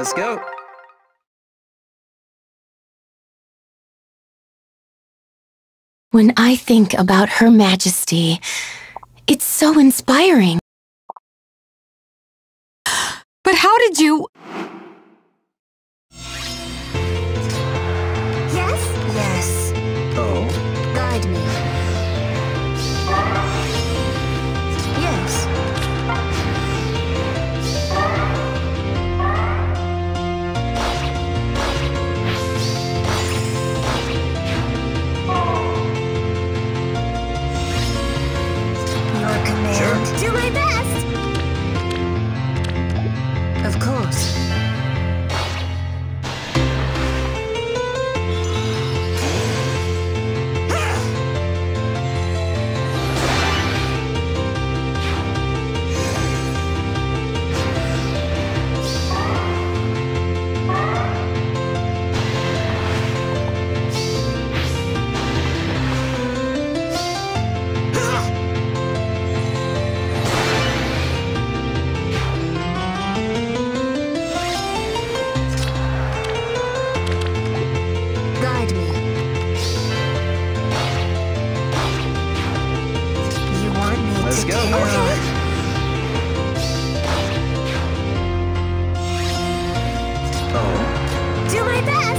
Let's go. When I think about Her Majesty, it's so inspiring. But how did you... Do my best. Let's go. Okay. Oh. Do my best.